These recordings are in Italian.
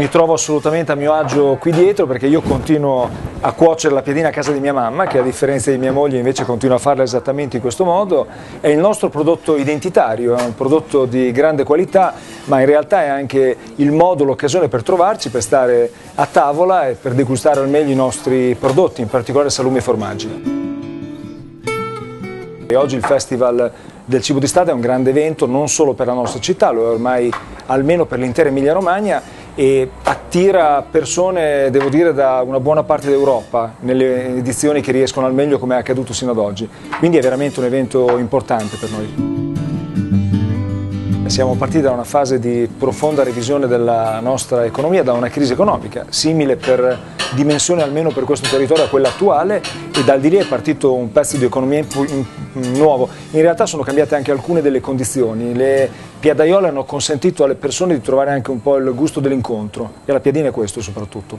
mi trovo assolutamente a mio agio qui dietro perché io continuo a cuocere la piadina a casa di mia mamma, che a differenza di mia moglie invece continua a farla esattamente in questo modo. È il nostro prodotto identitario, è un prodotto di grande qualità, ma in realtà è anche il modo, l'occasione per trovarci, per stare a tavola e per degustare al meglio i nostri prodotti, in particolare salumi e formaggi. E oggi il Festival del Cibo di Strada è un grande evento non solo per la nostra città, lo è ormai almeno per l'intera Emilia Romagna e attira persone, devo dire, da una buona parte d'Europa nelle edizioni che riescono al meglio come è accaduto sino ad oggi. Quindi è veramente un evento importante per noi. Siamo partiti da una fase di profonda revisione della nostra economia, da una crisi economica, simile per dimensione almeno per questo territorio a quella attuale e dal di lì è partito un pezzo di economia nuovo. In realtà sono cambiate anche alcune delle condizioni, le piadaiole hanno consentito alle persone di trovare anche un po' il gusto dell'incontro e la piadina è questo soprattutto.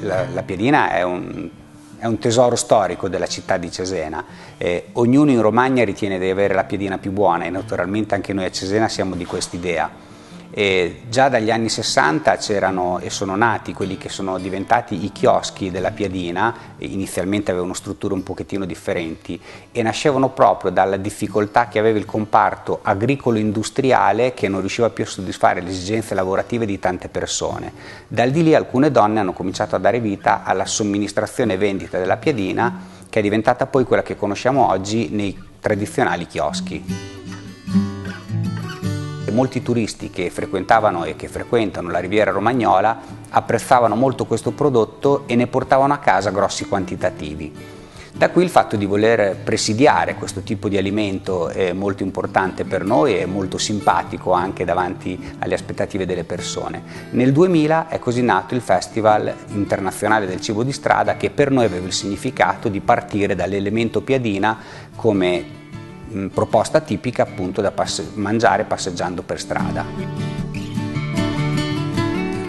La, la piadina è un è un tesoro storico della città di Cesena. Eh, ognuno in Romagna ritiene di avere la piedina più buona e naturalmente anche noi a Cesena siamo di quest'idea. E già dagli anni 60 c'erano e sono nati quelli che sono diventati i chioschi della Piadina, inizialmente avevano strutture un pochettino differenti e nascevano proprio dalla difficoltà che aveva il comparto agricolo-industriale che non riusciva più a soddisfare le esigenze lavorative di tante persone. Dal di lì alcune donne hanno cominciato a dare vita alla somministrazione e vendita della Piadina che è diventata poi quella che conosciamo oggi nei tradizionali chioschi molti turisti che frequentavano e che frequentano la riviera romagnola apprezzavano molto questo prodotto e ne portavano a casa grossi quantitativi. Da qui il fatto di voler presidiare questo tipo di alimento è molto importante per noi e molto simpatico anche davanti alle aspettative delle persone. Nel 2000 è così nato il Festival internazionale del cibo di strada che per noi aveva il significato di partire dall'elemento piadina come mh, proposta tipica appunto da passe mangiare passeggiando per strada.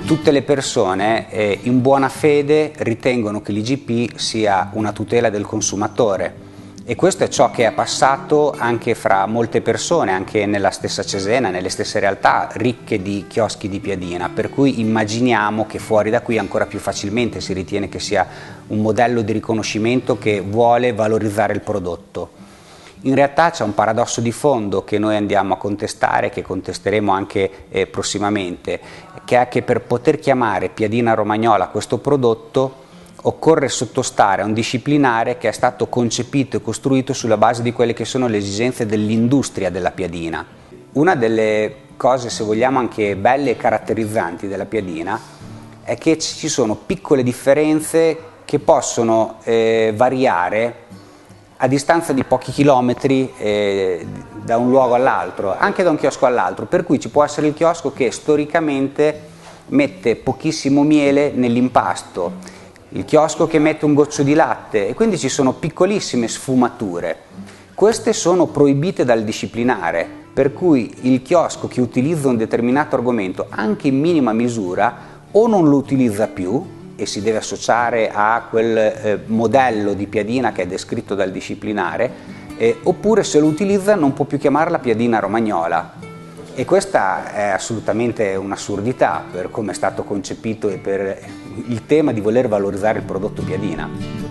Tutte le persone eh, in buona fede ritengono che l'IGP sia una tutela del consumatore e questo è ciò che è passato anche fra molte persone, anche nella stessa Cesena, nelle stesse realtà ricche di chioschi di piadina, per cui immaginiamo che fuori da qui ancora più facilmente si ritiene che sia un modello di riconoscimento che vuole valorizzare il prodotto. In realtà c'è un paradosso di fondo che noi andiamo a contestare, che contesteremo anche eh, prossimamente, che è che per poter chiamare piadina romagnola questo prodotto occorre sottostare a un disciplinare che è stato concepito e costruito sulla base di quelle che sono le esigenze dell'industria della piadina. Una delle cose, se vogliamo, anche belle e caratterizzanti della piadina è che ci sono piccole differenze che possono eh, variare a distanza di pochi chilometri eh, da un luogo all'altro, anche da un chiosco all'altro, per cui ci può essere il chiosco che storicamente mette pochissimo miele nell'impasto, il chiosco che mette un goccio di latte. E quindi ci sono piccolissime sfumature. Queste sono proibite dal disciplinare, per cui il chiosco che utilizza un determinato argomento anche in minima misura o non lo utilizza più e si deve associare a quel eh, modello di piadina che è descritto dal disciplinare, eh, oppure se lo utilizza non può più chiamarla piadina romagnola. E questa è assolutamente un'assurdità per come è stato concepito e per il tema di voler valorizzare il prodotto piadina.